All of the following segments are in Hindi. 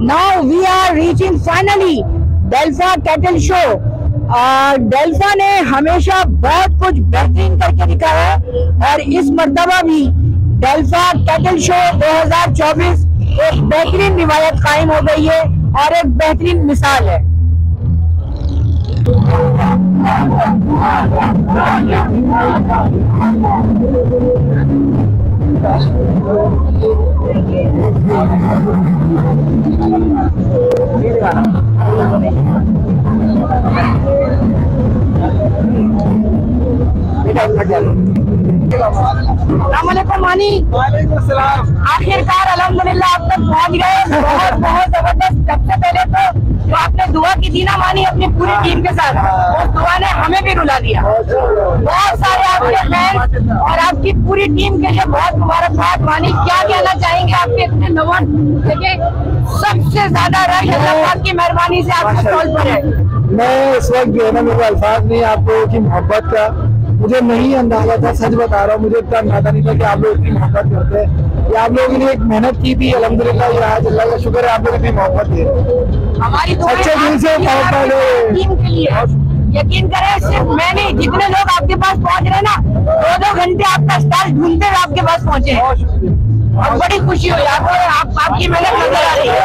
now we are reaching finally डेल्फा कैटल शो डेल्फा ने हमेशा बहुत कुछ बेहतरीन करके दिखाया है और इस मरतबा भी डेल्फा कैटल शो 2024 एक बेहतरीन रिवायत कायम हो गई है और एक बेहतरीन मिसाल है। मानी। आखिरकार अल्हम्दुलिल्लाह आप तक पहुँच गए। बहुत बहुत ज़बरदस्त। सबसे पहले तो जो आपने दुआ की थी ना मानी अपनी पूरी टीम के साथ उस दुआ ने रुला दिया। बहुत सारे आपके फ़ैन और आपकी पूरी टीम के लिए बहुत मुबारकबाद। मानी क्या कहना चाहेंगे आपके इतने नवन? देखिए सबसे ज़्यादा रश अल्लाह की मेहरबानी से आपके स्टॉल पर है। मैं इस वक्त जो है ना मेरे अल्फाज नहीं आप लोगों की मोहब्बत का मुझे नहीं अंदाज़ा था सच बता रहा हूँ मुझे इतना अंदाज़ा नहीं था कि आप लोग इतनी मोहब्बत करते हैं ये आप लोगों के लिए एक मेहनत की थी अलहमदिल्ला ये आज अल्लाह का शुक्र है आप लोग इतनी मोहब्बत दे हमारी दुआएँ सच्चे दिल से मोहब्बत है। यकीन करें सिर्फ़ मैं नहीं जितने लोग आपके पास पहुँच रहे हैं ना दो दो घंटे आपका स्टॉल ढूंढते हुए आपके पास पहुँचे और बड़ी खुशी हुई आपको आप, आपकी मेहनत नज़र आ रही है।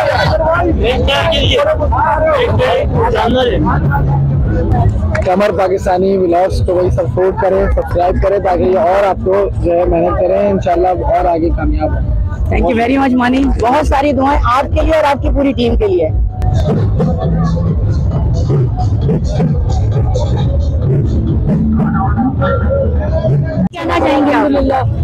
कमर पाकिस्तानी व्लॉग्स को वही सपोर्ट करें सब्सक्राइब करें ताकि ये और आपको जो है मेहनत करें इंशाल्लाह और आगे कामयाब हों। थैंक यू वेरी मच मानी बहुत सारी दुआएँ आपके लिए और आपकी पूरी टीम के लिए। चाहेंगे आप।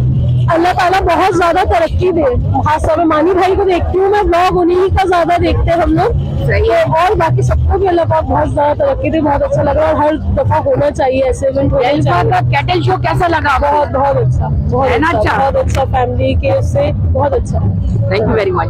अल्लाह ताला बहुत ज़्यादा तरक्की दे। खास तौर पे मानी भाई को देखती हूँ मैं ब्लॉग उन्हीं का ज़्यादा देखते हैं हम लोग। सही है। तो और बाकी सबको भी अल्लाह पाक बहुत ज़्यादा तरक्की दे बहुत अच्छा लग रहा है और हर दफ़ा होना चाहिए ऐसे इवेंट होना कैटल शो कैसा लगा बहुत बहुत अच्छा बहुत अच्छा अच्छा? बहुत अच्छा फैमिली के उससे बहुत अच्छा। Thank you very much